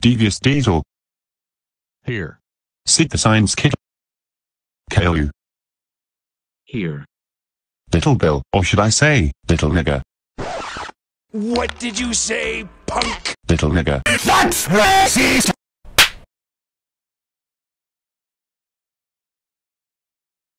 Devious Diesel. Here. Sid the Science Kid. KLU. Here. Little Bill, or should I say, Little Nigger. What did you say, punk? Little Nigger. That's racist!